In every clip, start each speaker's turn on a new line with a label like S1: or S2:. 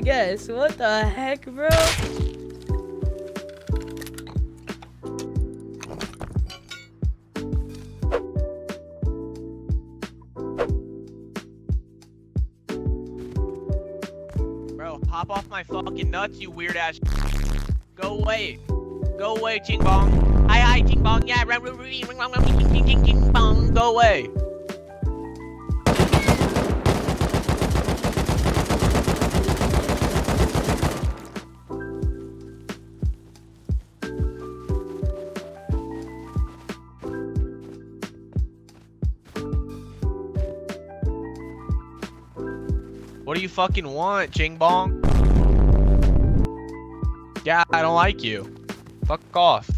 S1: I guess. What the heck, bro?
S2: Bro, hop off my fucking nuts, you weird ass. Go away. Go away, Ching Bong. Hi, hi, Ching Bong. Yeah, ring, ring, ring, ring, ring, ring, ring, ring, Ching Bong. Go away. What do you fucking want, Jing Bong? Yeah, I don't like you. Fuck off.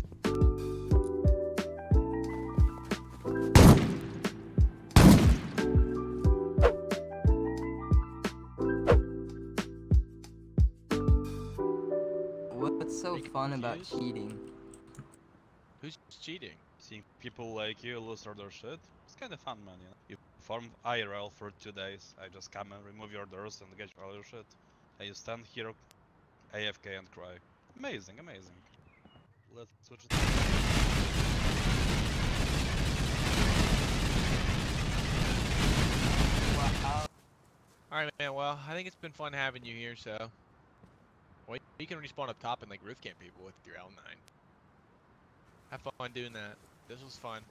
S3: What's so fun about cheating?
S4: Who's cheating? Seeing people like you lose all their shit? It's kinda fun, man, you know? Form IRL for two days, I just come and remove your doors and get all your shit. And you stand here, AFK and cry. Amazing, amazing. Let's switch it.
S2: Alright, man, well, I think it's been fun having you here, so. Well, you can respawn up top and, like, roof camp people with your L9. Have fun doing that. This was fun.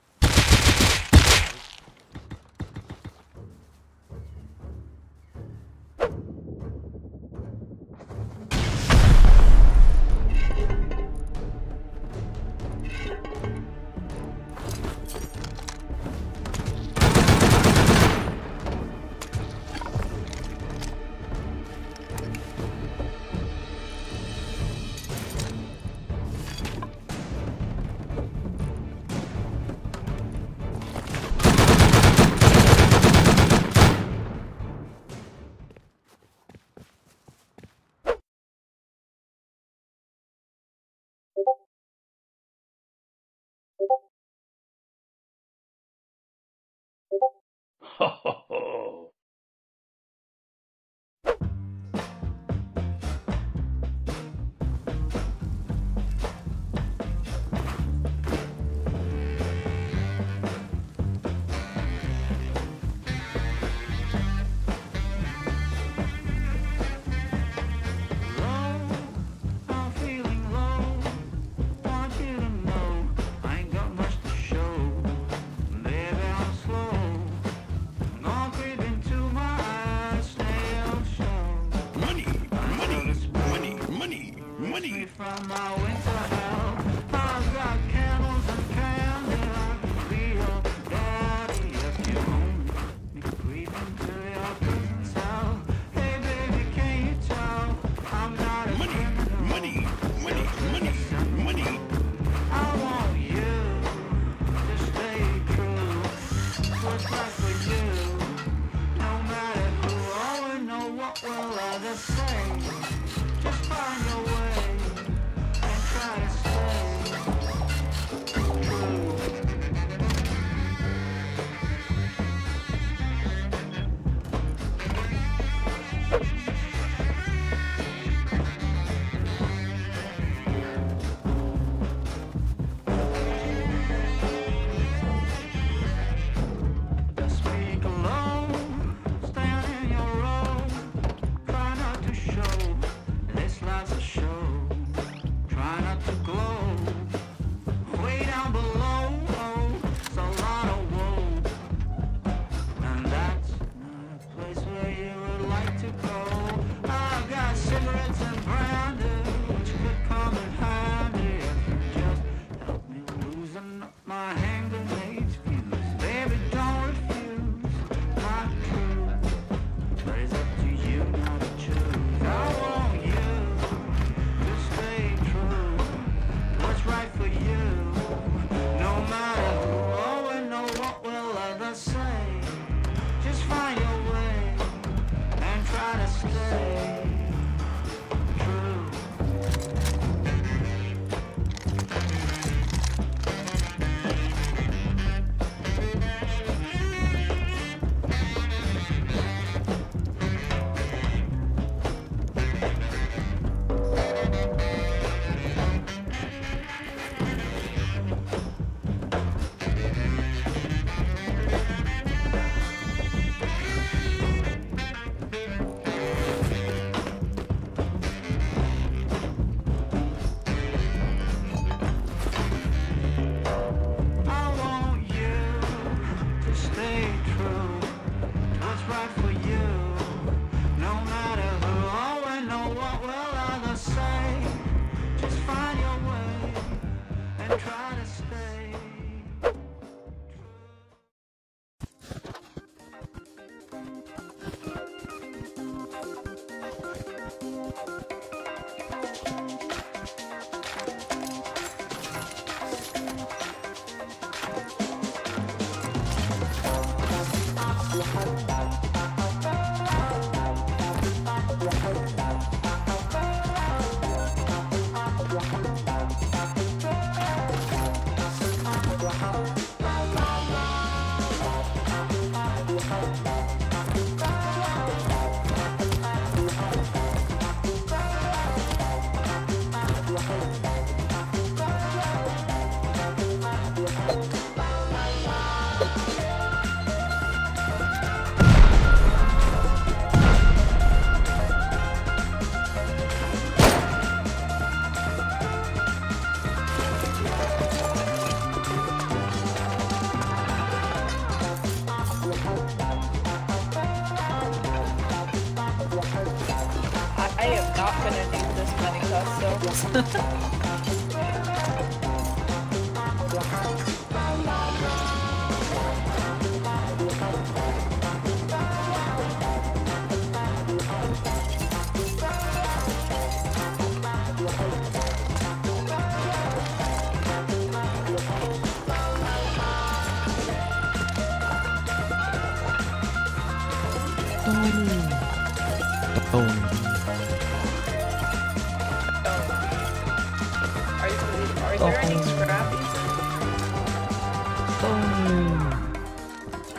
S5: Boom.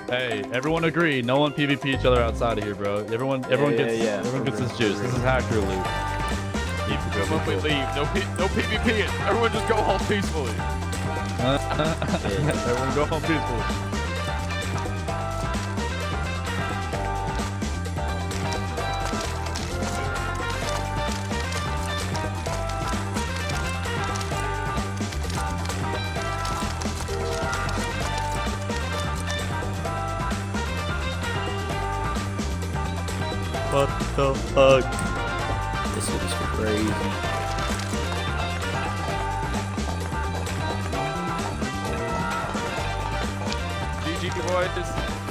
S5: Hey,
S6: everyone agree. No one PvP each other outside of here, bro. Everyone, everyone
S7: yeah,
S6: gets,
S7: yeah. yeah.
S6: everyone gets this juice. This is hacker loot. Keep it
S8: When we leave, no, P- no PvP. Everyone just go home peacefully.
S6: everyone go home peacefully. What the fuck?
S7: This is crazy.
S8: GG boys.